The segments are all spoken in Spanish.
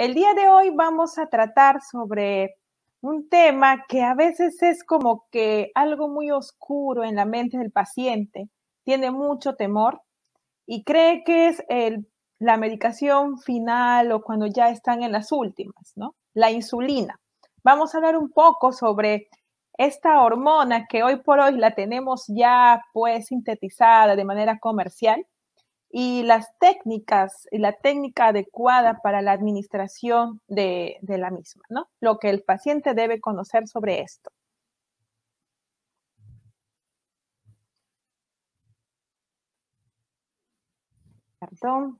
El día de hoy vamos a tratar sobre un tema que a veces es como que algo muy oscuro en la mente del paciente, tiene mucho temor y cree que es la medicación final o cuando ya están en las últimas, ¿no? La insulina. Vamos a hablar un poco sobre esta hormona que hoy por hoy la tenemos ya pues sintetizada de manera comercial y las técnicas y la técnica adecuada para la administración de, la misma, ¿no? Lo que el paciente debe conocer sobre esto. Perdón.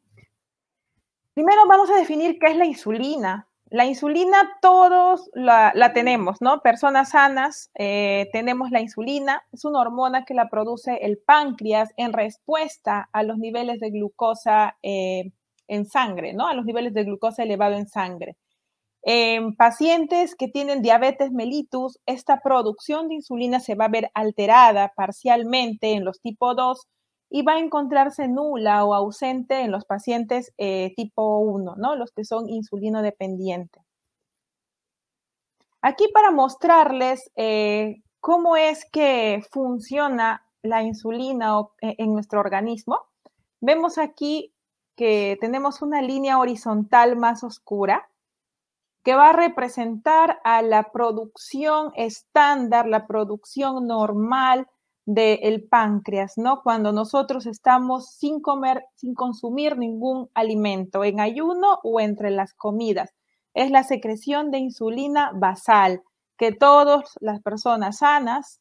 Primero vamos a definir qué es la insulina. La insulina todos la, tenemos, ¿no? Personas sanas eh, tenemos la insulina, es una hormona que la produce el páncreas en respuesta a los niveles de glucosa eh, en sangre, ¿no? A los niveles de glucosa elevado en sangre. En pacientes que tienen diabetes mellitus, esta producción de insulina se va a ver alterada parcialmente en los tipo 2 y va a encontrarse nula o ausente en los pacientes eh, tipo 1, ¿no? Los que son insulino dependientes. Aquí para mostrarles eh, cómo es que funciona la insulina eh, en nuestro organismo, vemos aquí que tenemos una línea horizontal más oscura que va a representar a la producción estándar, la producción normal del páncreas, ¿no? Cuando nosotros estamos sin comer, sin consumir ningún alimento, en ayuno o entre las comidas. Es la secreción de insulina basal, que todas las personas sanas,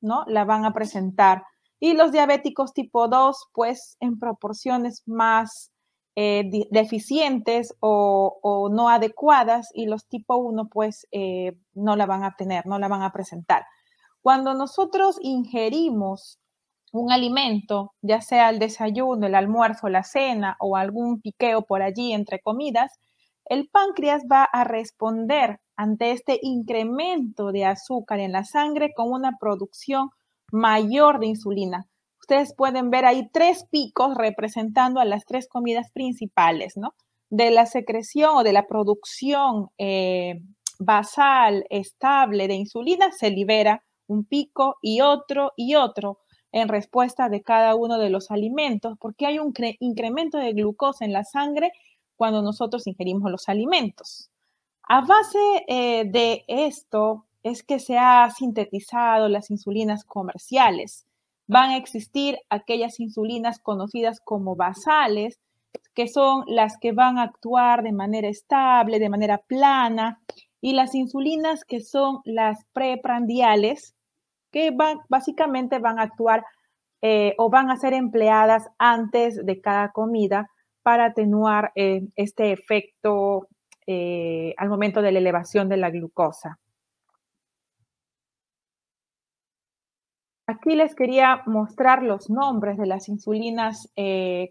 ¿no? La van a presentar. Y los diabéticos tipo 2, pues en proporciones más eh, deficientes o, no adecuadas, y los tipo 1, pues eh, no la van a tener, no la van a presentar. Cuando nosotros ingerimos un alimento, ya sea el desayuno, el almuerzo, la cena o algún piqueo por allí entre comidas, el páncreas va a responder ante este incremento de azúcar en la sangre con una producción mayor de insulina. Ustedes pueden ver ahí tres picos representando a las tres comidas principales, ¿no? De la secreción o de la producción eh, basal estable de insulina se libera un pico y otro y otro en respuesta de cada uno de los alimentos, porque hay un incremento de glucosa en la sangre cuando nosotros ingerimos los alimentos. A base eh, de esto es que se ha sintetizado las insulinas comerciales. Van a existir aquellas insulinas conocidas como basales, que son las que van a actuar de manera estable, de manera plana, y las insulinas que son las preprandiales, que básicamente van a actuar eh, o van a ser empleadas antes de cada comida para atenuar eh, este efecto eh, al momento de la elevación de la glucosa. Aquí les quería mostrar los nombres de las insulinas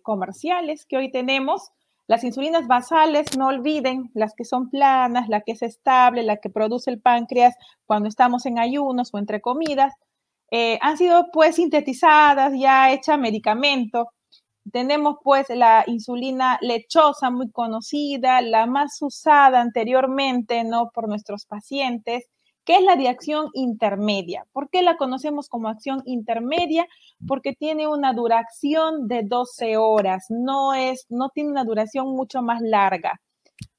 comerciales que hoy tenemos. Las insulinas basales, no olviden, las que son planas, la que es estable, la que produce el páncreas cuando estamos en ayunos o entre comidas, eh, han sido pues sintetizadas, ya hecha medicamento. Tenemos pues la insulina lechosa muy conocida, la más usada anteriormente, ¿no? Por nuestros pacientes ¿Qué es la de acción intermedia? ¿Por qué la conocemos como acción intermedia? Porque tiene una duración de 12 horas, no, es, no tiene una duración mucho más larga.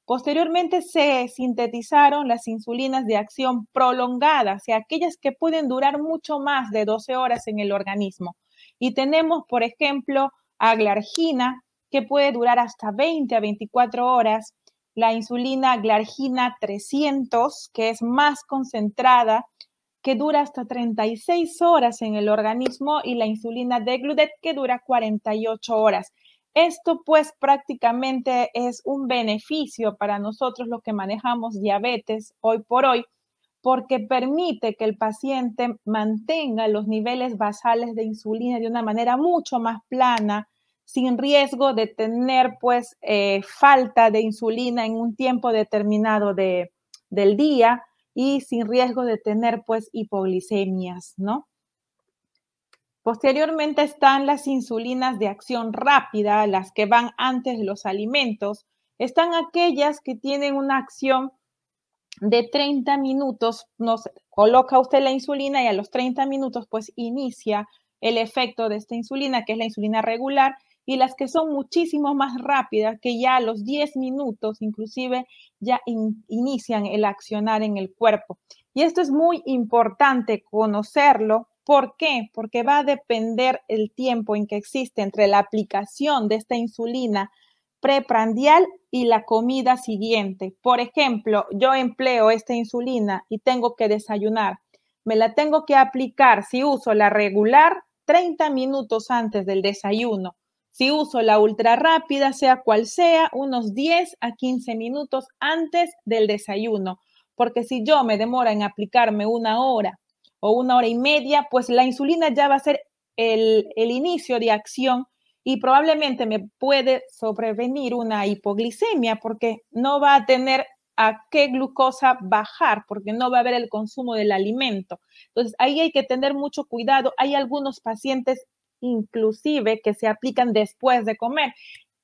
Posteriormente se sintetizaron las insulinas de acción prolongada, o sea, aquellas que pueden durar mucho más de 12 horas en el organismo. Y tenemos, por ejemplo, aglargina, que puede durar hasta 20 a 24 horas, la insulina glargina 300, que es más concentrada, que dura hasta 36 horas en el organismo, y la insulina degludet, que dura 48 horas. Esto pues prácticamente es un beneficio para nosotros los que manejamos diabetes hoy por hoy, porque permite que el paciente mantenga los niveles basales de insulina de una manera mucho más plana, sin riesgo de tener pues eh, falta de insulina en un tiempo determinado de, del día y sin riesgo de tener pues hipoglicemias, ¿no? Posteriormente están las insulinas de acción rápida, las que van antes de los alimentos. Están aquellas que tienen una acción de 30 minutos, nos coloca usted la insulina y a los 30 minutos pues inicia el efecto de esta insulina, que es la insulina regular, y las que son muchísimo más rápidas, que ya a los 10 minutos inclusive ya inician el accionar en el cuerpo. Y esto es muy importante conocerlo. ¿Por qué? Porque va a depender el tiempo en que existe entre la aplicación de esta insulina preprandial y la comida siguiente. Por ejemplo, yo empleo esta insulina y tengo que desayunar. Me la tengo que aplicar si uso la regular 30 minutos antes del desayuno si uso la ultra rápida, sea cual sea, unos 10 a 15 minutos antes del desayuno, porque si yo me demora en aplicarme una hora o una hora y media, pues la insulina ya va a ser el, el inicio de acción y probablemente me puede sobrevenir una hipoglicemia porque no va a tener a qué glucosa bajar, porque no va a haber el consumo del alimento. Entonces, ahí hay que tener mucho cuidado. Hay algunos pacientes inclusive que se aplican después de comer,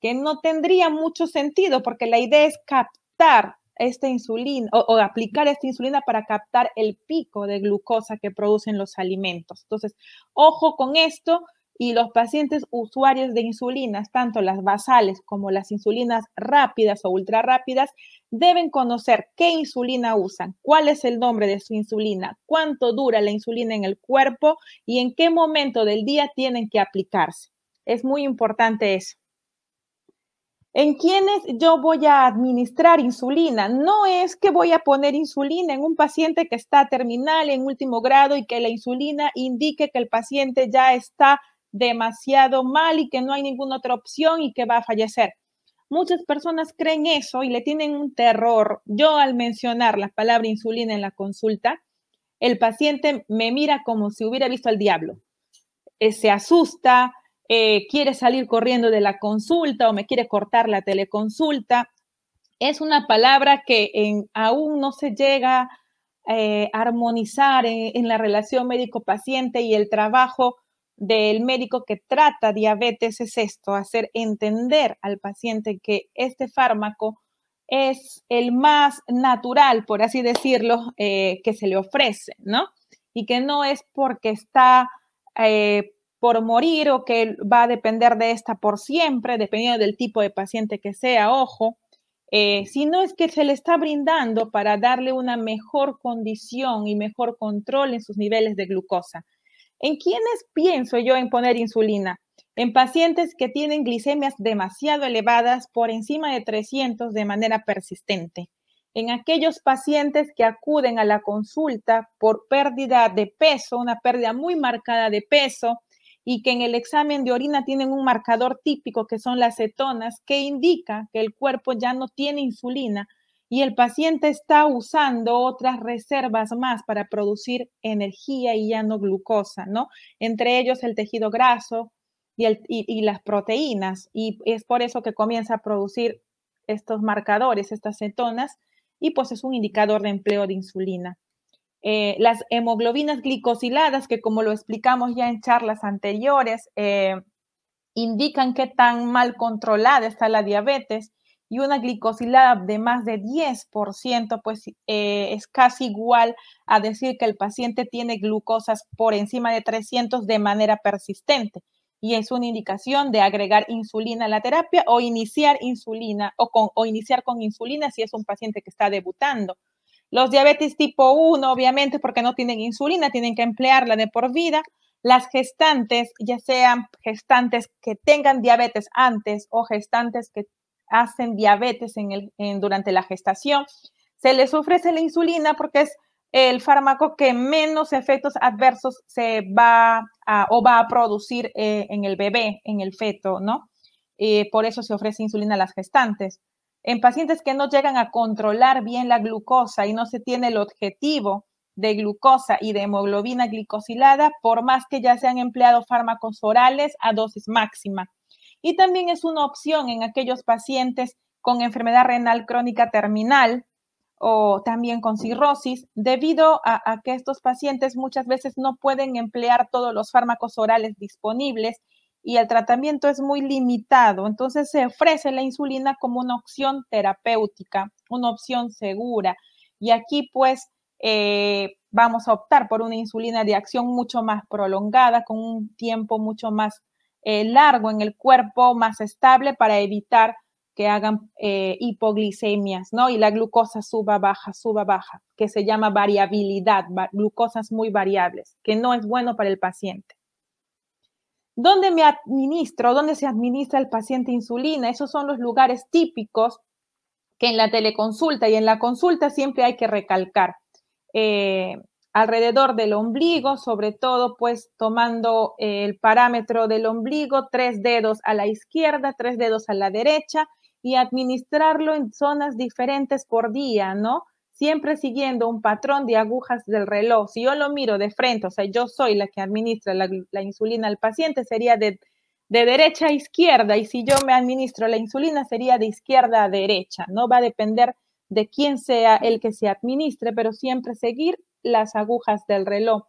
que no tendría mucho sentido porque la idea es captar esta insulina o, aplicar esta insulina para captar el pico de glucosa que producen los alimentos. Entonces, ojo con esto, y los pacientes usuarios de insulinas, tanto las basales como las insulinas rápidas o ultra rápidas, deben conocer qué insulina usan, cuál es el nombre de su insulina, cuánto dura la insulina en el cuerpo y en qué momento del día tienen que aplicarse. Es muy importante eso. ¿En quiénes yo voy a administrar insulina? No es que voy a poner insulina en un paciente que está terminal, en último grado y que la insulina indique que el paciente ya está demasiado mal y que no hay ninguna otra opción y que va a fallecer. Muchas personas creen eso y le tienen un terror. Yo al mencionar la palabra insulina en la consulta, el paciente me mira como si hubiera visto al diablo. Eh, se asusta, eh, quiere salir corriendo de la consulta o me quiere cortar la teleconsulta. Es una palabra que aún no se llega eh, a armonizar en la relación médico-paciente y el trabajo del médico que trata diabetes es esto, hacer entender al paciente que este fármaco es el más natural, por así decirlo, eh, que se le ofrece, ¿no? Y que no es porque está eh, por morir o que va a depender de esta por siempre, dependiendo del tipo de paciente que sea, ojo, eh, sino es que se le está brindando para darle una mejor condición y mejor control en sus niveles de glucosa. ¿En quiénes pienso yo en poner insulina? En pacientes que tienen glicemias demasiado elevadas por encima de 300 de manera persistente. En aquellos pacientes que acuden a la consulta por pérdida de peso, una pérdida muy marcada de peso, y que en el examen de orina tienen un marcador típico que son las cetonas, que indica que el cuerpo ya no tiene insulina y el paciente está usando otras reservas más para producir energía y ya no glucosa, ¿no? Entre ellos el tejido graso y, el, y, las proteínas. Y es por eso que comienza a producir estos marcadores, estas cetonas, y pues es un indicador de empleo de insulina. Eh, las hemoglobinas glicosiladas, que como lo explicamos ya en charlas anteriores, eh, indican qué tan mal controlada está la diabetes y una glicosilada de más de 10%, pues eh, es casi igual a decir que el paciente tiene glucosas por encima de 300 de manera persistente. Y es una indicación de agregar insulina a la terapia o iniciar insulina o, con, o iniciar con insulina si es un paciente que está debutando. Los diabetes tipo 1, obviamente, porque no tienen insulina, tienen que emplearla de por vida. Las gestantes, ya sean gestantes que tengan diabetes antes o gestantes que hacen diabetes en el, durante la gestación. Se les ofrece la insulina porque es el fármaco que menos efectos adversos se va a, o va a producir eh, en el bebé, en el feto, ¿no? por eso se ofrece insulina a las gestantes. En pacientes que no llegan a controlar bien la glucosa y no se tiene el objetivo de glucosa y de hemoglobina glicosilada, por más que ya se han empleado fármacos orales a dosis máxima. Y también es una opción en aquellos pacientes con enfermedad renal crónica terminal o también con cirrosis, debido a, que estos pacientes muchas veces no pueden emplear todos los fármacos orales disponibles y el tratamiento es muy limitado. Entonces se ofrece la insulina como una opción terapéutica, una opción segura. Y aquí pues eh, vamos a optar por una insulina de acción mucho más prolongada, con un tiempo mucho más eh, largo en el cuerpo, más estable para evitar que hagan eh, hipoglicemias, ¿no? Y la glucosa suba, baja, suba, baja, que se llama variabilidad, glucosas muy variables, que no es bueno para el paciente. ¿Dónde me administro? ¿Dónde se administra el paciente insulina? Esos son los lugares típicos que en la teleconsulta y en la consulta siempre hay que recalcar. Eh, alrededor del ombligo, sobre todo pues tomando el parámetro del ombligo, tres dedos a la izquierda, tres dedos a la derecha y administrarlo en zonas diferentes por día, ¿no? Siempre siguiendo un patrón de agujas del reloj. Si yo lo miro de frente, o sea, yo soy la que administra la, insulina al paciente, sería de, de derecha a izquierda y si yo me administro la insulina sería de izquierda a derecha, ¿no? Va a depender de quién sea el que se administre, pero siempre seguir las agujas del reloj.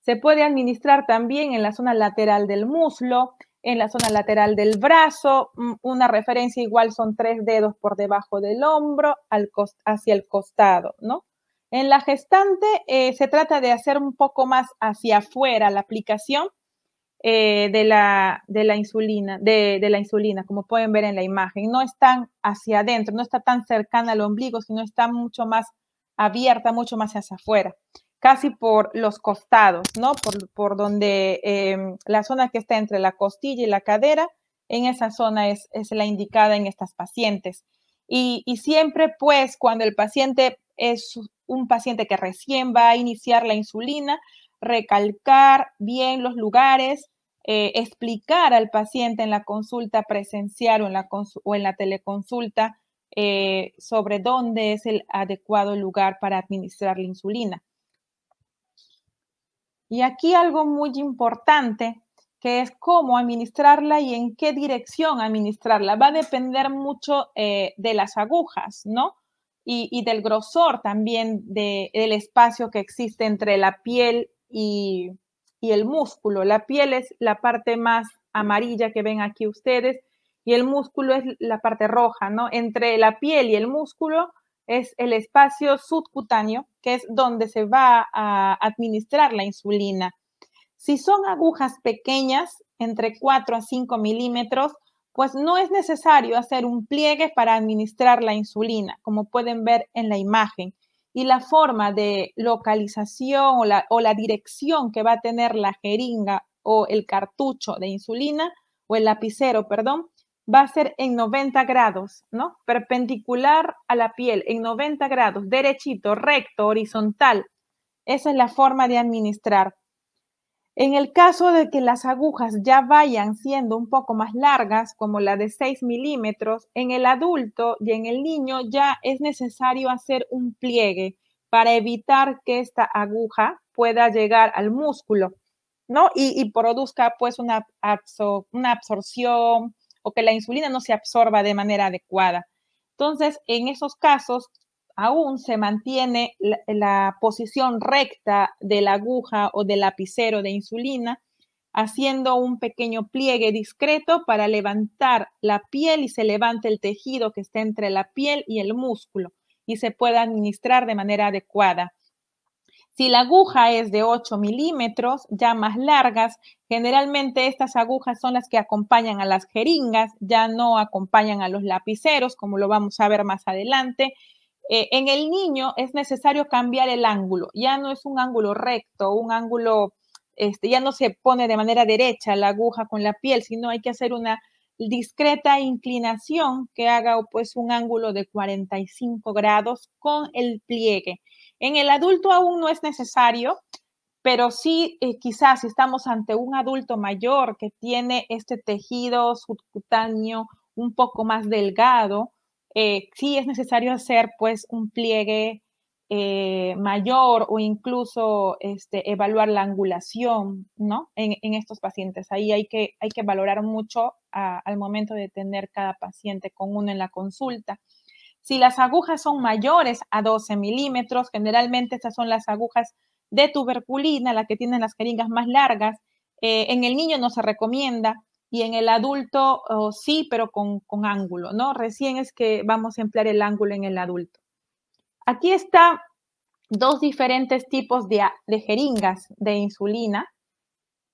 Se puede administrar también en la zona lateral del muslo, en la zona lateral del brazo. Mm, una referencia igual son tres dedos por debajo del hombro hacia el costado, ¿no? En la gestante eh, se trata de hacer un poco más hacia afuera la aplicación eh, de, la, de, la, insulina, de, de, la insulina, como pueden ver en la imagen. No están hacia adentro, no está tan cercana al ombligo, sino está mucho más abierta, mucho más hacia afuera, casi por los costados, ¿no? Por, por donde em, la zona que está entre la costilla y la cadera, en esa zona es, es la indicada en estas pacientes. Y, y siempre, pues, cuando el paciente es un paciente que recién va a iniciar la insulina, recalcar bien los lugares, eh, explicar al paciente en la consulta presencial o en la, o en la teleconsulta eh, sobre dónde es el adecuado lugar para administrar la insulina. Y aquí algo muy importante, que es cómo administrarla y en qué dirección administrarla. Va a depender mucho eh, de las agujas, ¿no? Y, del grosor también del espacio que existe entre la piel y, el músculo. La piel es la parte más amarilla que ven aquí ustedes y el músculo es la parte roja, ¿no? Entre la piel y el músculo es el espacio subcutáneo, que es donde se va a administrar la insulina. Si son agujas pequeñas, entre 4 a 5 milímetros, pues no es necesario hacer un pliegue para administrar la insulina, como pueden ver en la imagen y la forma de localización o la, o la dirección que va a tener la jeringa o el cartucho de insulina o el lapicero, perdón, va a ser en 90 grados, ¿no? Perpendicular a la piel, en 90 grados, derechito, recto, horizontal. Esa es la forma de administrar. En el caso de que las agujas ya vayan siendo un poco más largas, como la de 6 milímetros, en el adulto y en el niño ya es necesario hacer un pliegue para evitar que esta aguja pueda llegar al músculo, ¿no? Y, produzca pues una, una absorción o que la insulina no se absorba de manera adecuada. Entonces, en esos casos, aún se mantiene la, posición recta de la aguja o del lapicero de insulina, haciendo un pequeño pliegue discreto para levantar la piel y se levante el tejido que está entre la piel y el músculo y se pueda administrar de manera adecuada. Si la aguja es de 8 milímetros, ya más largas, generalmente estas agujas son las que acompañan a las jeringas, ya no acompañan a los lapiceros, como lo vamos a ver más adelante. Eh, en el niño es necesario cambiar el ángulo, ya no es un ángulo recto, un ángulo, este, ya no se pone de manera derecha la aguja con la piel, sino hay que hacer una discreta inclinación que haga pues un ángulo de 45 grados con el pliegue. En el adulto aún no es necesario, pero sí eh, quizás si estamos ante un adulto mayor que tiene este tejido subcutáneo un poco más delgado, eh, sí es necesario hacer pues un pliegue eh, mayor o incluso este, evaluar la angulación, ¿no? En, estos pacientes. Ahí hay que, hay que valorar mucho al momento de tener cada paciente con uno en la consulta. Si las agujas son mayores a 12 milímetros, generalmente estas son las agujas de tuberculina, las que tienen las jeringas más largas. Eh, en el niño no se recomienda y en el adulto sí, pero con, ángulo, ¿no? Recién es que vamos a emplear el ángulo en el adulto. Aquí está dos diferentes tipos de, de jeringas de insulina.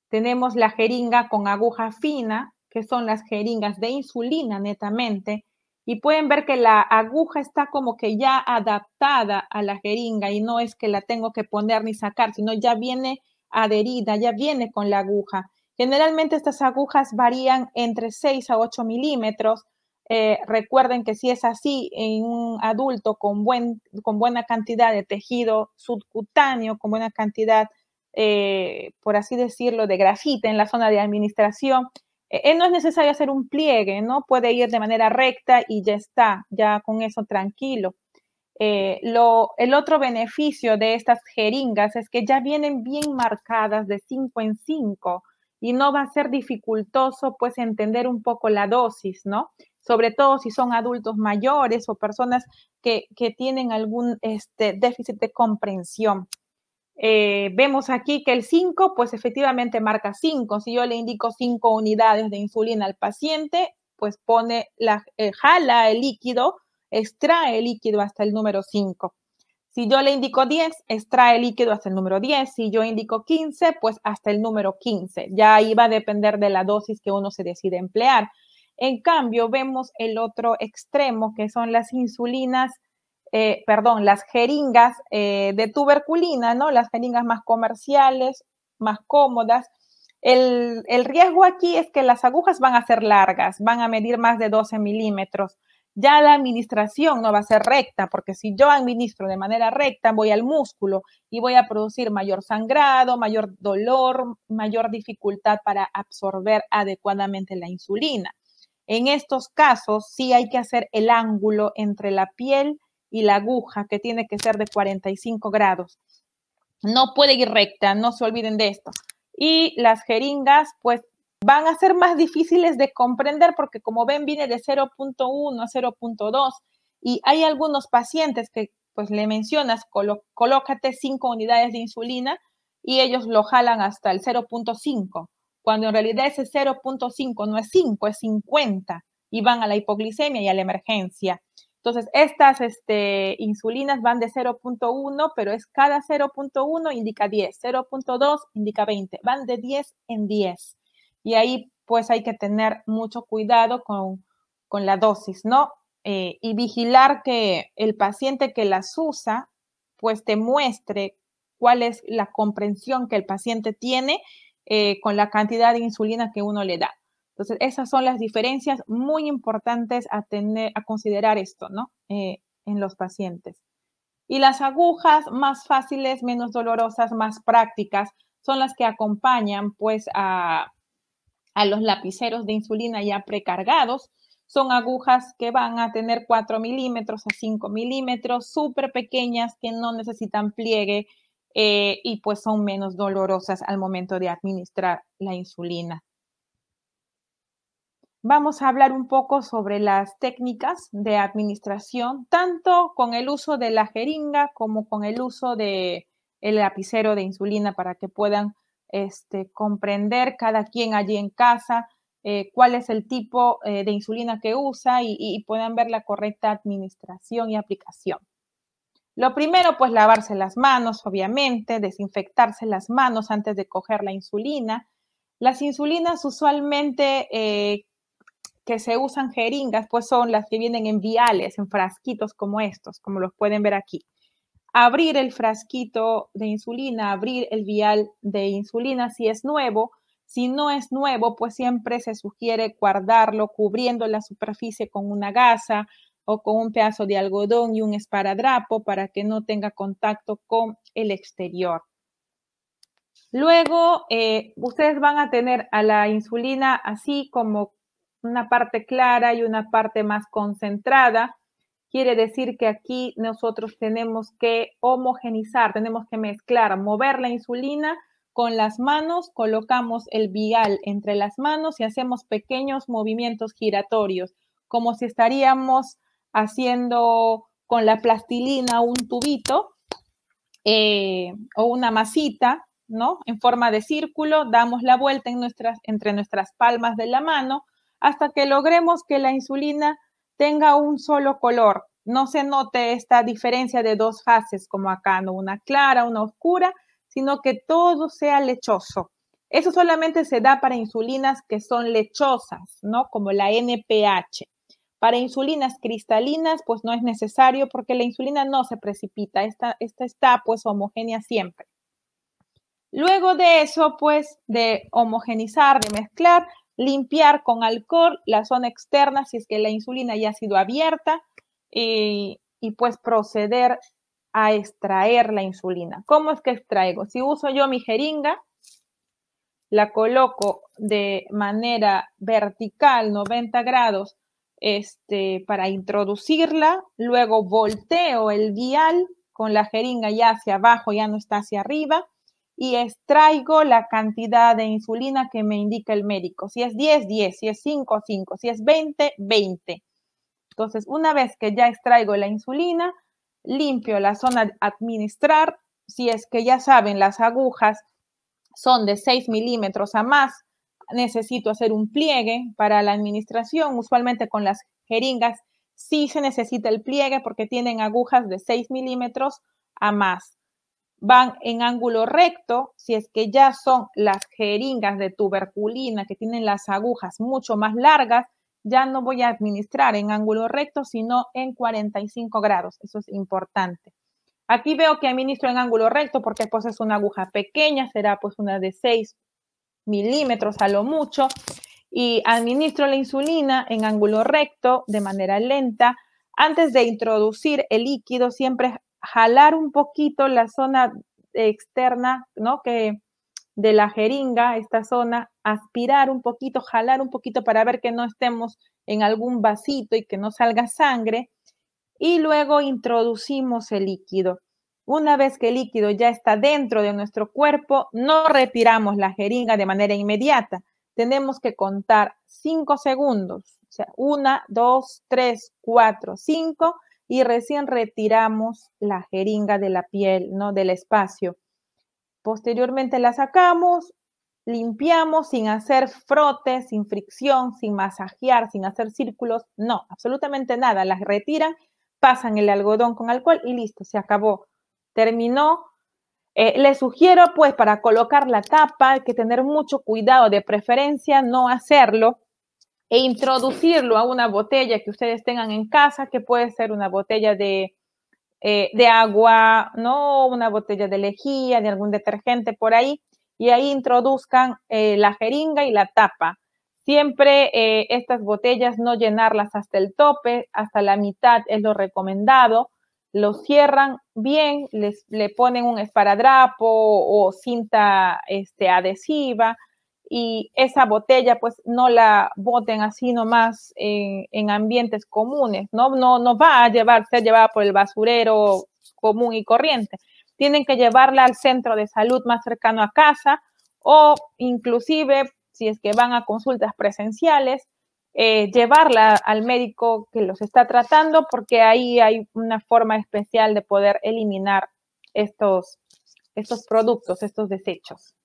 Tenemos la jeringa con aguja fina, que son las jeringas de insulina netamente, y pueden ver que la aguja está como que ya adaptada a la jeringa y no es que la tengo que poner ni sacar, sino ya viene adherida, ya viene con la aguja. Generalmente estas agujas varían entre 6 a 8 milímetros. Eh, recuerden que si es así en un adulto con, buen, con buena cantidad de tejido subcutáneo, con buena cantidad, eh, por así decirlo, de grafita en la zona de administración, eh, no es necesario hacer un pliegue, ¿no? Puede ir de manera recta y ya está, ya con eso tranquilo. lo, el otro beneficio de estas jeringas es que ya vienen bien marcadas de 5 en 5 y no va a ser dificultoso pues entender un poco la dosis, ¿no? Sobre todo si son adultos mayores o personas que, tienen algún este, déficit de comprensión. Eh, vemos aquí que el 5, pues efectivamente marca 5. Si yo le indico 5 unidades de insulina al paciente, pues pone la, eh, jala el líquido, extrae el líquido hasta el número 5. Si yo le indico 10, extrae líquido hasta el número 10. Si yo indico 15, pues hasta el número 15. Ya ahí va a depender de la dosis que uno se decide emplear. En cambio, vemos el otro extremo, que son las insulinas, eh, perdón, las jeringas eh, de tuberculina, ¿no? Las jeringas más comerciales, más cómodas. El, el riesgo aquí es que las agujas van a ser largas, van a medir más de 12 milímetros ya la administración no va a ser recta, porque si yo administro de manera recta, voy al músculo y voy a producir mayor sangrado, mayor dolor, mayor dificultad para absorber adecuadamente la insulina. En estos casos, sí hay que hacer el ángulo entre la piel y la aguja, que tiene que ser de 45 grados. No puede ir recta, no se olviden de esto. Y las jeringas, pues van a ser más difíciles de comprender porque como ven viene de 0.1 a 0.2 y hay algunos pacientes que pues le mencionas, colócate 5 unidades de insulina y ellos lo jalan hasta el 0.5, cuando en realidad ese 0.5 no es 5, es 50 y van a la hipoglicemia y a la emergencia. Entonces, estas este, insulinas van de 0.1, pero es cada 0.1 indica 10, 0.2 indica 20, van de 10 en 10 y ahí pues hay que tener mucho cuidado con, la dosis, ¿no? Eh, y vigilar que el paciente que las usa pues te muestre cuál es la comprensión que el paciente tiene eh, con la cantidad de insulina que uno le da. Entonces, esas son las diferencias muy importantes a, tener, a considerar esto, ¿no? Eh, en los pacientes. Y las agujas más fáciles, menos dolorosas, más prácticas, son las que acompañan pues a, los lapiceros de insulina ya precargados. Son agujas que van a tener 4 milímetros a 5 milímetros, súper pequeñas que no necesitan pliegue eh, y pues son menos dolorosas al momento de administrar la insulina. Vamos a hablar un poco sobre las técnicas de administración, tanto con el uso de la jeringa como con el uso del el lapicero de insulina para que puedan este, comprender cada quien allí en casa eh, cuál es el tipo eh, de insulina que usa y, puedan ver la correcta administración y aplicación. Lo primero, pues lavarse las manos, obviamente, desinfectarse las manos antes de coger la insulina. Las insulinas usualmente eh, que se usan jeringas, pues son las que vienen en viales, en frasquitos como estos, como los pueden ver aquí abrir el frasquito de insulina, abrir el vial de insulina si es nuevo. Si no es nuevo, pues siempre se sugiere guardarlo cubriendo la superficie con una gasa o con un pedazo de algodón y un esparadrapo para que no tenga contacto con el exterior. Luego, eh, ustedes van a tener a la insulina así como una parte clara y una parte más concentrada. Quiere decir que aquí nosotros tenemos que homogenizar, tenemos que mezclar, mover la insulina con las manos, colocamos el vial entre las manos y hacemos pequeños movimientos giratorios, como si estaríamos haciendo con la plastilina un tubito eh, o una masita ¿no? En forma de círculo, damos la vuelta entre nuestras palmas de la mano hasta que logremos que la insulina tenga un solo color. No se note esta diferencia de dos fases como acá, no una clara, una oscura, sino que todo sea lechoso. Eso solamente se da para insulinas que son lechosas, ¿no? Como la NPH. Para insulinas cristalinas, pues no es necesario porque la insulina no se precipita, esta, esta está pues homogénea siempre. Luego de eso, pues de homogenizar, de mezclar, limpiar con alcohol la zona externa si es que la insulina ya ha sido abierta y, y pues proceder a extraer la insulina. ¿Cómo es que extraigo? Si uso yo mi jeringa, la coloco de manera vertical, 90 grados, este, para introducirla, luego volteo el vial con la jeringa ya hacia abajo, ya no está hacia arriba, y extraigo la cantidad de insulina que me indica el médico. Si es 10, 10, si es 5, 5, si es 20, 20. Entonces, una vez que ya extraigo la insulina, limpio la zona de administrar. Si es que ya saben, las agujas son de 6 milímetros a más, necesito hacer un pliegue para la administración. Usualmente con las jeringas sí se necesita el pliegue porque tienen agujas de 6 milímetros a más. Van en ángulo recto, si es que ya son las jeringas de tuberculina que tienen las agujas mucho más largas, ya no voy a administrar en ángulo recto, sino en 45 grados. Eso es importante. Aquí veo que administro en ángulo recto porque pues es una aguja pequeña, será pues una de 6 milímetros a lo mucho. Y administro la insulina en ángulo recto de manera lenta. Antes de introducir el líquido, siempre jalar un poquito la zona externa, ¿no? Que de la jeringa, esta zona, aspirar un poquito, jalar un poquito para ver que no estemos en algún vasito y que no salga sangre y luego introducimos el líquido. Una vez que el líquido ya está dentro de nuestro cuerpo, no retiramos la jeringa de manera inmediata. Tenemos que contar cinco segundos, o sea, una, dos, tres, cuatro, cinco, y recién retiramos la jeringa de la piel, ¿no? Del espacio. Posteriormente la sacamos, limpiamos sin hacer frotes, sin fricción, sin masajear, sin hacer círculos, no, absolutamente nada. Las retiran pasan el algodón con alcohol y listo, se acabó. Terminó. Eh, les sugiero, pues, para colocar la tapa, hay que tener mucho cuidado, de preferencia no hacerlo e introducirlo a una botella que ustedes tengan en casa, que puede ser una botella de, eh, de agua, ¿no? Una botella de lejía, de algún detergente por ahí, y ahí introduzcan eh, la jeringa y la tapa. Siempre eh, estas botellas no llenarlas hasta el tope, hasta la mitad es lo recomendado. Lo cierran bien, les, le ponen un esparadrapo o cinta este, adhesiva y esa botella pues no la boten así nomás en, en ambientes comunes, ¿no? ¿no? No va a llevar, ser llevada por el basurero común y corriente. Tienen que llevarla al centro de salud más cercano a casa o inclusive si es que van a consultas presenciales, eh, llevarla al médico que los está tratando, porque ahí hay una forma especial de poder eliminar estos, estos productos, estos desechos.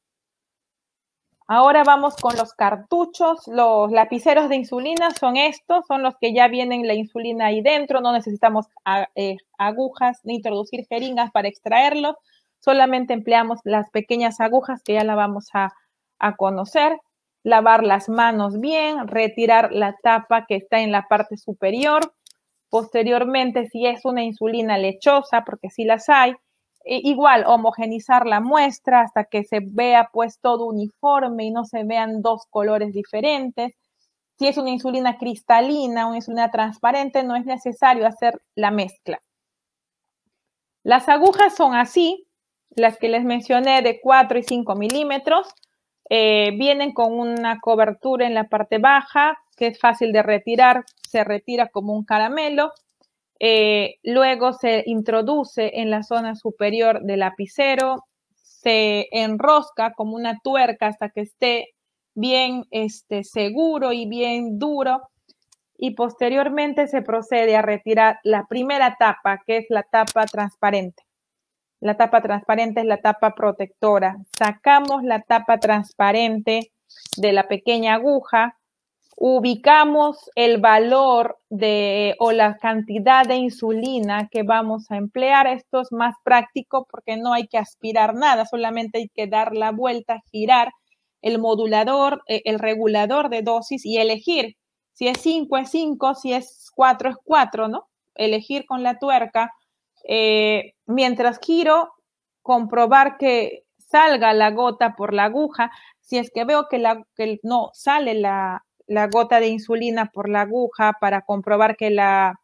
Ahora vamos con los cartuchos. Los lapiceros de insulina son estos, son los que ya vienen la insulina ahí dentro. No necesitamos eh, agujas ni introducir jeringas para extraerlos. Solamente empleamos las pequeñas agujas que ya la vamos a, a conocer lavar las manos bien, retirar la tapa que está en la parte superior. Posteriormente, si es una insulina lechosa, porque si las hay, igual homogenizar la muestra hasta que se vea pues todo uniforme y no se vean dos colores diferentes. Si es una insulina cristalina, una insulina transparente, no es necesario hacer la mezcla. Las agujas son así, las que les mencioné de 4 y 5 milímetros. Eh, vienen con una cobertura en la parte baja que es fácil de retirar, se retira como un caramelo. Eh, luego se introduce en la zona superior del lapicero, se enrosca como una tuerca hasta que esté bien este, seguro y bien duro. Y posteriormente se procede a retirar la primera tapa, que es la tapa transparente. La tapa transparente es la tapa protectora. Sacamos la tapa transparente de la pequeña aguja, ubicamos el valor de o la cantidad de insulina que vamos a emplear. Esto es más práctico porque no hay que aspirar nada, solamente hay que dar la vuelta, girar el modulador, eh, el regulador de dosis y elegir. Si es 5 es 5, si es 4 es 4, ¿no? Elegir con la tuerca. Eh, mientras giro, comprobar que salga la gota por la aguja. Si es que veo que, la, que no sale la, la, gota de insulina por la aguja para comprobar que la,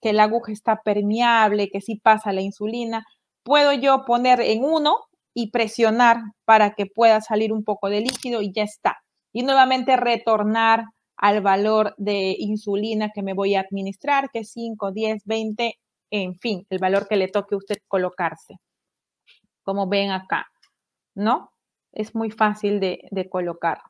que la aguja está permeable, que sí pasa la insulina, puedo yo poner en uno y presionar para que pueda salir un poco de líquido y ya está. Y nuevamente retornar al valor de insulina que me voy a administrar, que es 5, 10, 20, en fin, el valor que le toque a usted colocarse. Como ven acá, ¿no? Es muy fácil de, de colocar.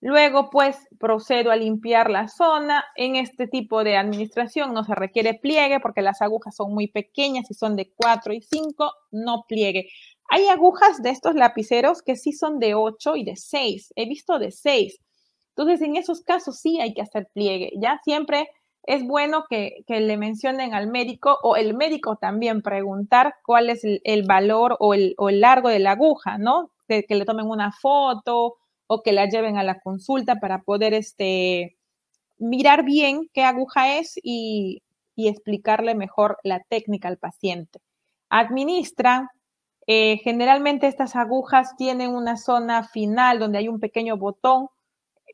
Luego, pues, procedo a limpiar la zona. En este tipo de administración no se requiere pliegue porque las agujas son muy pequeñas y son de 4 y 5, no pliegue. Hay agujas de estos lapiceros que sí son de 8 y de 6. He visto de 6. Entonces, en esos casos sí hay que hacer pliegue. Ya siempre es bueno que, le mencionen al médico o el médico también preguntar cuál es el, valor o el, largo de la aguja, ¿no? que le tomen una foto o que la lleven a la consulta para poder este, mirar bien qué aguja es y, explicarle mejor la técnica al paciente. Administra, eh, generalmente estas agujas tienen una zona final donde hay un pequeño botón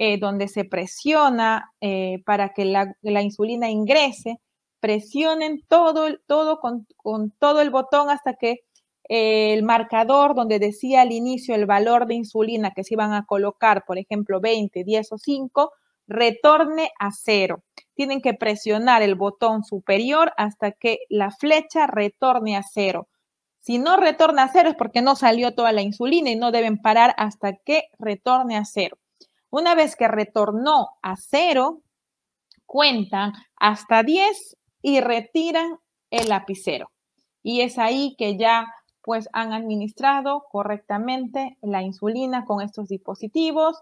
eh, donde se presiona eh, para que la, insulina ingrese. Presionen todo, todo con, con todo el botón hasta que el marcador donde decía al inicio el valor de insulina que se iban a colocar, por ejemplo, 20, 10 o 5, retorne a cero. Tienen que presionar el botón superior hasta que la flecha retorne a cero. Si no retorna a cero es porque no salió toda la insulina y no deben parar hasta que retorne a cero. Una vez que retornó a cero, cuentan hasta 10 y retiran el lapicero. Y es ahí que ya pues han administrado correctamente la insulina con estos dispositivos,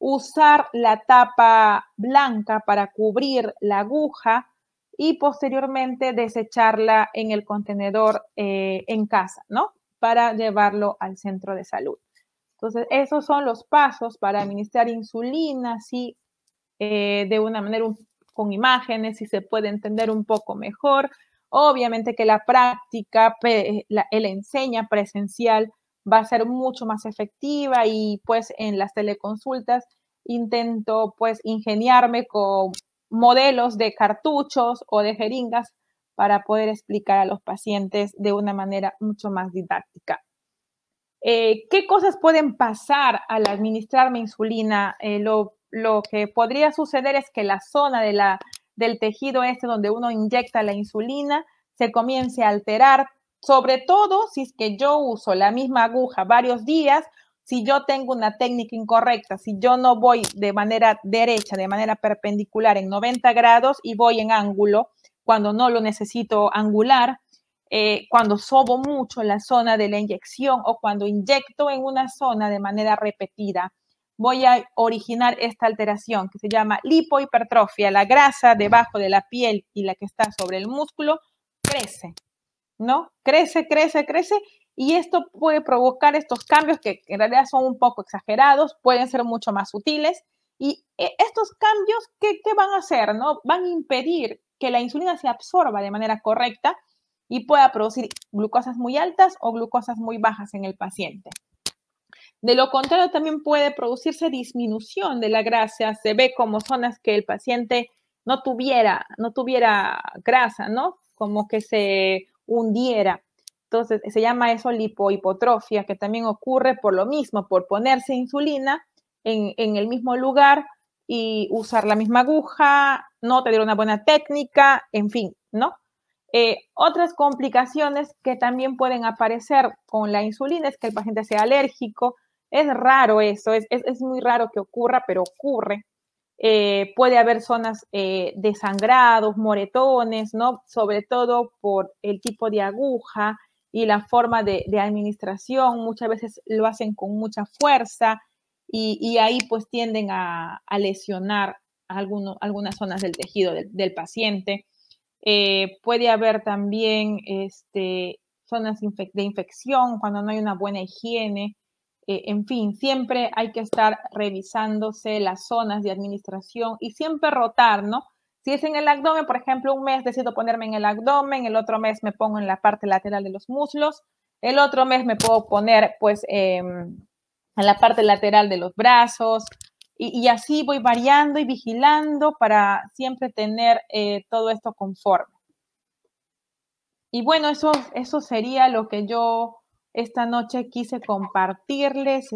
usar la tapa blanca para cubrir la aguja y posteriormente desecharla en el contenedor eh, en casa, ¿no? Para llevarlo al centro de salud. Entonces, esos son los pasos para administrar insulina, sí, eh, de una manera con imágenes, si se puede entender un poco mejor. Obviamente que la práctica, la, enseña presencial va a ser mucho más efectiva y pues en las teleconsultas intento pues ingeniarme con modelos de cartuchos o de jeringas para poder explicar a los pacientes de una manera mucho más didáctica. Eh, ¿Qué cosas pueden pasar al administrarme insulina? Eh, lo, lo, que podría suceder es que la zona de la del tejido este donde uno inyecta la insulina se comience a alterar, sobre todo si es que yo uso la misma aguja varios días, si yo tengo una técnica incorrecta, si yo no voy de manera derecha, de manera perpendicular en 90 grados y voy en ángulo cuando no lo necesito angular, eh, cuando sobo mucho la zona de la inyección o cuando inyecto en una zona de manera repetida, voy a originar esta alteración que se llama lipohipertrofia. La grasa debajo de la piel y la que está sobre el músculo crece, ¿no? Crece, crece, crece. Y esto puede provocar estos cambios que en realidad son un poco exagerados, pueden ser mucho más sutiles. Y eh, estos cambios, ¿qué, ¿qué, van a hacer? ¿no? Van a impedir que la insulina se absorba de manera correcta y pueda producir glucosas muy altas o glucosas muy bajas en el paciente. De lo contrario, también puede producirse disminución de la grasa. Se ve como zonas que el paciente no tuviera, no tuviera grasa, ¿no? Como que se hundiera. Entonces, se llama eso lipohipotrofia, que también ocurre por lo mismo, por ponerse insulina en, en el mismo lugar y usar la misma aguja, no tener una buena técnica, en fin, ¿no? Eh, otras complicaciones que también pueden aparecer con la insulina es que el paciente sea alérgico, es raro eso, es, muy raro que ocurra, pero ocurre. Eh, puede haber zonas eh, de sangrados, moretones, ¿no? Sobre todo por el tipo de aguja y la forma de, administración. Muchas veces lo hacen con mucha fuerza y, ahí pues tienden a, lesionar algunas zonas del tejido del, paciente. Eh, puede haber también este, zonas de infección cuando no hay una buena higiene. Eh, en fin, siempre hay que estar revisándose las zonas de administración y siempre rotar, ¿no? Si es en el abdomen, por ejemplo, un mes decido ponerme en el abdomen, el otro mes me pongo en la parte lateral de los muslos, el otro mes me puedo poner pues em, en la parte lateral de los brazos y, así voy variando y vigilando para siempre tener eh, todo esto conforme. Y bueno, eso, eso sería lo que yo esta noche quise compartirles.